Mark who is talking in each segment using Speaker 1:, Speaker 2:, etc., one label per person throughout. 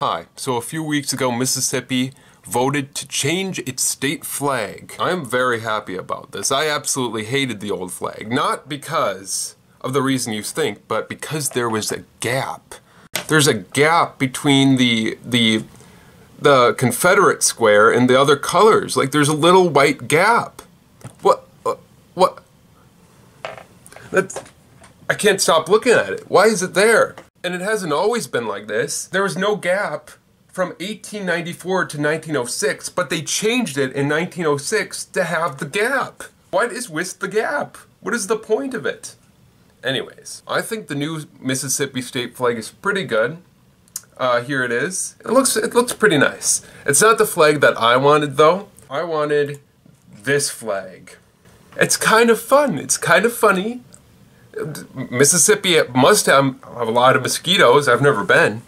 Speaker 1: Hi, so a few weeks ago Mississippi voted to change its state flag. I'm very happy about this. I absolutely hated the old flag. Not because of the reason you think, but because there was a gap. There's a gap between the the the Confederate square and the other colors. Like there's a little white gap. What uh, what That's I can't stop looking at it. Why is it there? And it hasn't always been like this. There was no gap from 1894 to 1906, but they changed it in 1906 to have the gap. What is with the gap? What is the point of it? Anyways, I think the new Mississippi state flag is pretty good. Uh, here it is. It looks it looks pretty nice. It's not the flag that I wanted though. I wanted this flag. It's kind of fun. It's kind of funny. Mississippi must have, have a lot of mosquitoes. I've never been,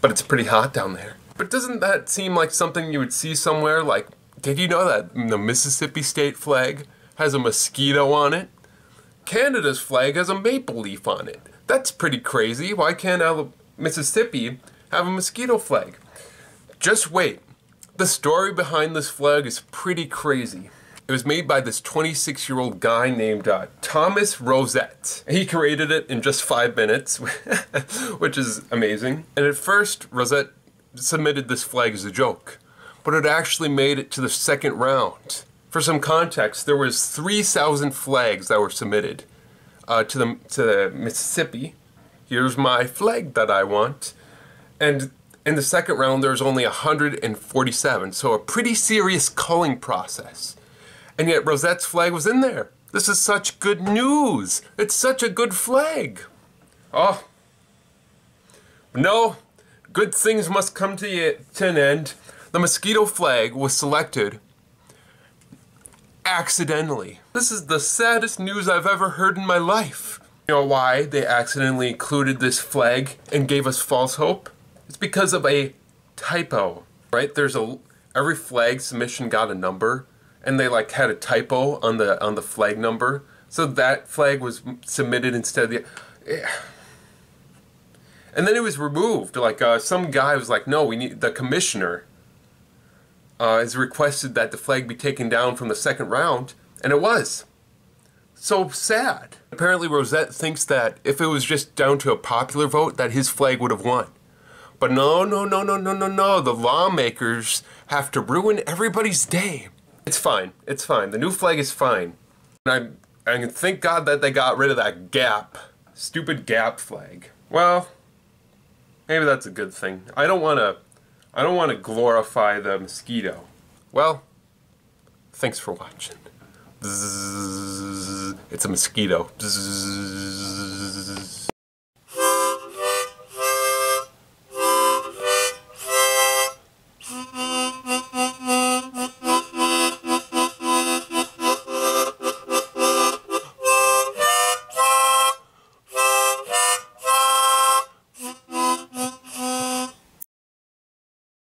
Speaker 1: but it's pretty hot down there. But doesn't that seem like something you would see somewhere? Like, did you know that the Mississippi state flag has a mosquito on it? Canada's flag has a maple leaf on it. That's pretty crazy. Why can't Mississippi have a mosquito flag? Just wait. The story behind this flag is pretty crazy. It was made by this 26 year old guy named uh, Thomas Rosette. He created it in just five minutes, which is amazing. And at first, Rosette submitted this flag as a joke, but it actually made it to the second round. For some context, there was 3,000 flags that were submitted uh, to, the, to Mississippi. Here's my flag that I want. And in the second round, there's only 147, so a pretty serious culling process. And yet Rosette's flag was in there. This is such good news. It's such a good flag. Oh. No, good things must come to, to an end. The mosquito flag was selected accidentally. This is the saddest news I've ever heard in my life. You know why they accidentally included this flag and gave us false hope? It's because of a typo, right? There's a every flag submission got a number and they like had a typo on the on the flag number, so that flag was submitted instead of the. Yeah. And then it was removed. Like uh, some guy was like, "No, we need the commissioner." Uh, has requested that the flag be taken down from the second round, and it was. So sad. Apparently, Rosette thinks that if it was just down to a popular vote, that his flag would have won. But no, no, no, no, no, no, no. The lawmakers have to ruin everybody's day. It's fine. It's fine. The new flag is fine. And I, I can thank God that they got rid of that gap. Stupid gap flag. Well, maybe that's a good thing. I don't want to, I don't want to glorify the mosquito. Well, thanks for watching. It's a mosquito.